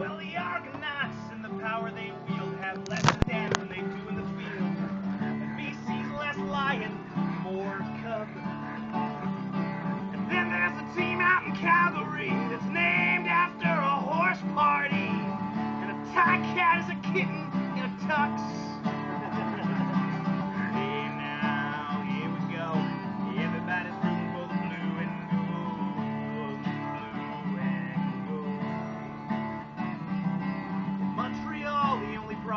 Well, the Argonauts and the power they wield have less to stand than they do in the field. And BC's less lion, more cub. And then there's a team out in Calgary that's named after a horse party. And a tie cat is a kitten in a tux.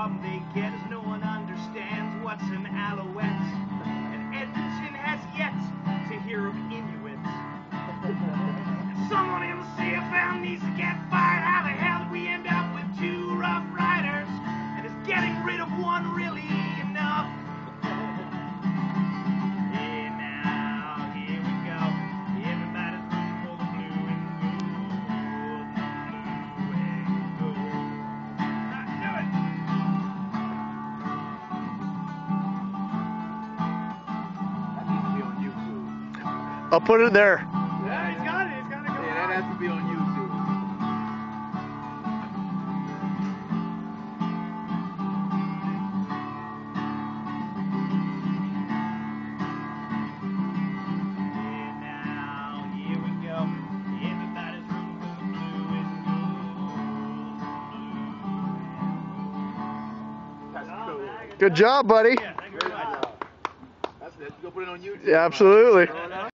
Problem they get is no one understands what's an alouette. I'll put it there. Yeah, he's got it. He's got to go Yeah, that has to be on YouTube. And now, here we go. Everybody's rooting for the blue and gold. Blue That's cool. Good job, buddy. Yeah, thank you very much. That's it. Go put it on YouTube. Yeah, absolutely. Throw it up.